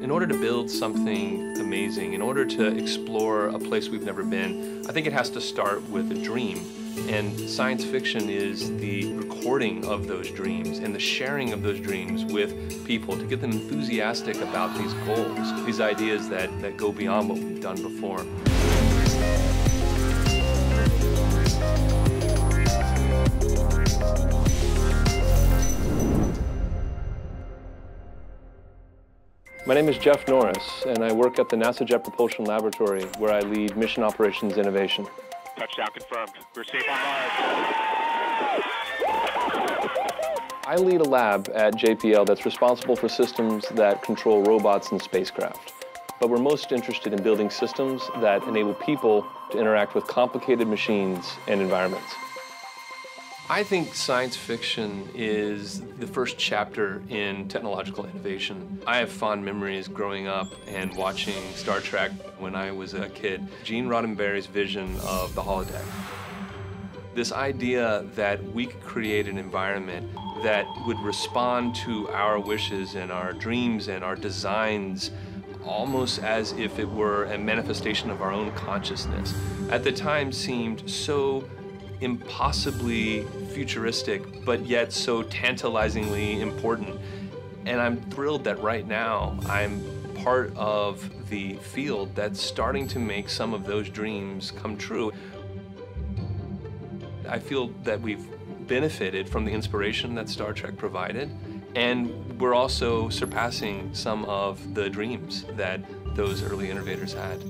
In order to build something amazing, in order to explore a place we've never been, I think it has to start with a dream. And science fiction is the recording of those dreams and the sharing of those dreams with people to get them enthusiastic about these goals, these ideas that, that go beyond what we've done before. My name is Jeff Norris, and I work at the NASA Jet Propulsion Laboratory, where I lead mission operations innovation. Touchdown confirmed. We're safe on Mars. I lead a lab at JPL that's responsible for systems that control robots and spacecraft. But we're most interested in building systems that enable people to interact with complicated machines and environments. I think science fiction is the first chapter in technological innovation. I have fond memories growing up and watching Star Trek when I was a kid. Gene Roddenberry's vision of the holodeck. This idea that we could create an environment that would respond to our wishes and our dreams and our designs almost as if it were a manifestation of our own consciousness. At the time seemed so impossibly futuristic, but yet so tantalizingly important. And I'm thrilled that right now I'm part of the field that's starting to make some of those dreams come true. I feel that we've benefited from the inspiration that Star Trek provided, and we're also surpassing some of the dreams that those early innovators had.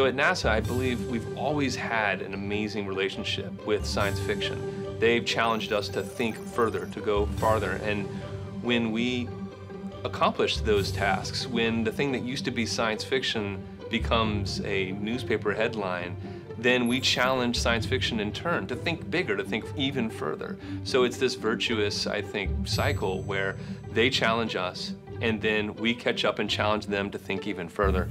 So at NASA, I believe we've always had an amazing relationship with science fiction. They've challenged us to think further, to go farther, and when we accomplish those tasks, when the thing that used to be science fiction becomes a newspaper headline, then we challenge science fiction in turn to think bigger, to think even further. So it's this virtuous, I think, cycle where they challenge us, and then we catch up and challenge them to think even further.